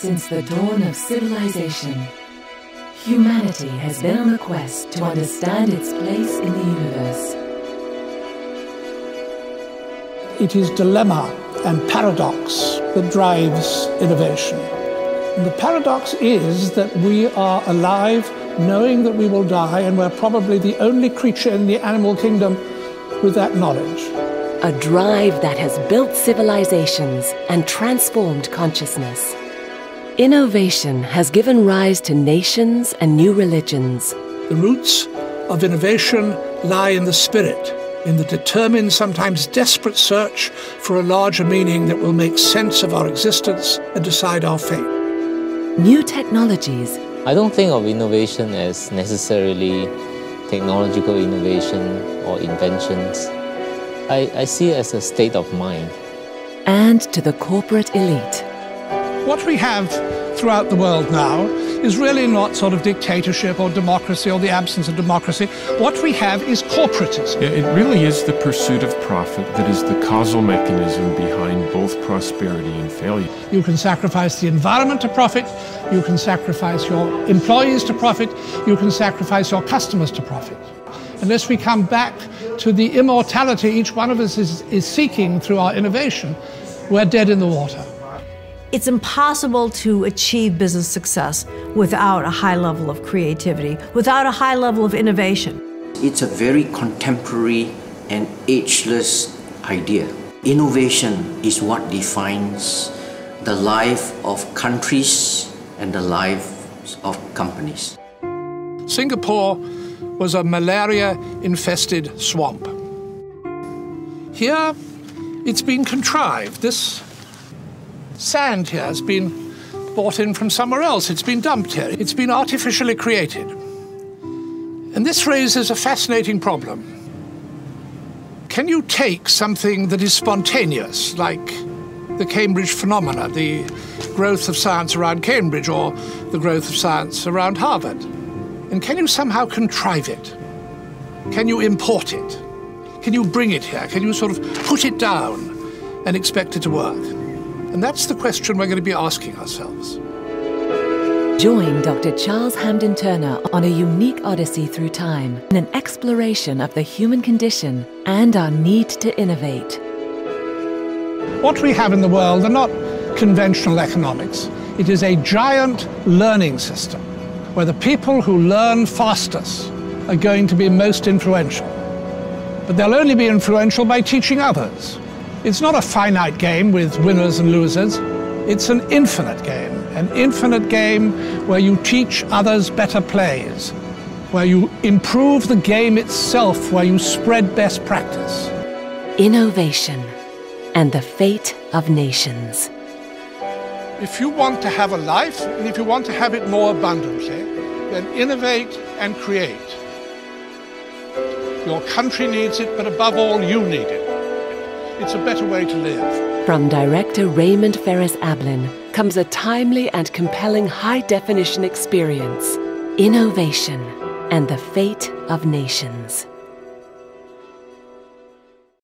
Since the dawn of civilization, humanity has been on a quest to understand its place in the universe. It is dilemma and paradox that drives innovation. And the paradox is that we are alive knowing that we will die, and we're probably the only creature in the animal kingdom with that knowledge. A drive that has built civilizations and transformed consciousness. Innovation has given rise to nations and new religions. The roots of innovation lie in the spirit, in the determined, sometimes desperate search for a larger meaning that will make sense of our existence and decide our fate. New technologies. I don't think of innovation as necessarily technological innovation or inventions. I, I see it as a state of mind. And to the corporate elite. What we have throughout the world now is really not sort of dictatorship or democracy or the absence of democracy. What we have is corporatism. It really is the pursuit of profit that is the causal mechanism behind both prosperity and failure. You can sacrifice the environment to profit, you can sacrifice your employees to profit, you can sacrifice your customers to profit. Unless we come back to the immortality each one of us is, is seeking through our innovation, we're dead in the water. It's impossible to achieve business success without a high level of creativity, without a high level of innovation. It's a very contemporary and ageless idea. Innovation is what defines the life of countries and the lives of companies. Singapore was a malaria infested swamp. Here, it's been contrived. This sand here has been brought in from somewhere else. It's been dumped here. It's been artificially created. And this raises a fascinating problem. Can you take something that is spontaneous, like the Cambridge phenomena, the growth of science around Cambridge or the growth of science around Harvard, and can you somehow contrive it? Can you import it? Can you bring it here? Can you sort of put it down and expect it to work? And that's the question we're going to be asking ourselves. Join Dr. Charles Hampden-Turner on a unique odyssey through time in an exploration of the human condition and our need to innovate. What we have in the world are not conventional economics. It is a giant learning system where the people who learn fastest are going to be most influential. But they'll only be influential by teaching others. It's not a finite game with winners and losers. It's an infinite game, an infinite game where you teach others better plays, where you improve the game itself, where you spread best practice. Innovation and the fate of nations. If you want to have a life, and if you want to have it more abundantly, then innovate and create. Your country needs it, but above all, you need it. It's a better way to live. From director Raymond Ferris Ablin comes a timely and compelling high definition experience innovation and the fate of nations.